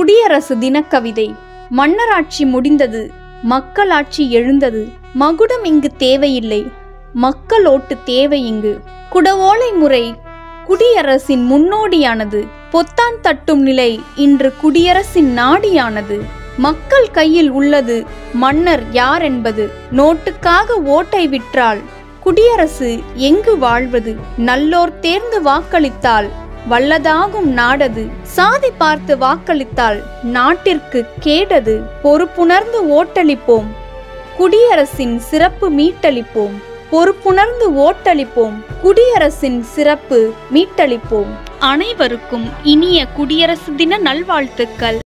குடியரசு தினக்கவிதை. மன்னராட்சி முடிந்தது. மக்களாட்சி எழுந்தது. மகுடம் இங்கு தேவையில்லை. மக்களோட்டு தேவை இங்கு. குடவோலை முறை. குடியரசின் முன்னோடியானது. பொத்தான் தட்டும் நிலை இன்று குடியரசின் நாடியானது. மக்கள் கையில் உள்ளது. மன்னர் யார் என்பது. நோட்டுக்காக ஓட்டை விற்றால். குடியரசு எங்கு வாழ்வது. நல்லோர் தேர்ந்து வாக்களித்தால். வல்லதாகும் நாடது. சாதி பார்த்து வாக்களித்தால் நாட்டிற்கு கேடது. பொறுப்புணர்ந்து ஓட்டளிப்போம். குடியரசின் சிறப்பு மீட்டளிப்போம். பொறுப்புணர்ந்து ஓட்டளிப்போம். குடியரசின் சிறப்பு மீட்டளிப்போம். அனைவருக்கும் இனிய குடியரசு தின நல்வாழ்த்துக்கள்.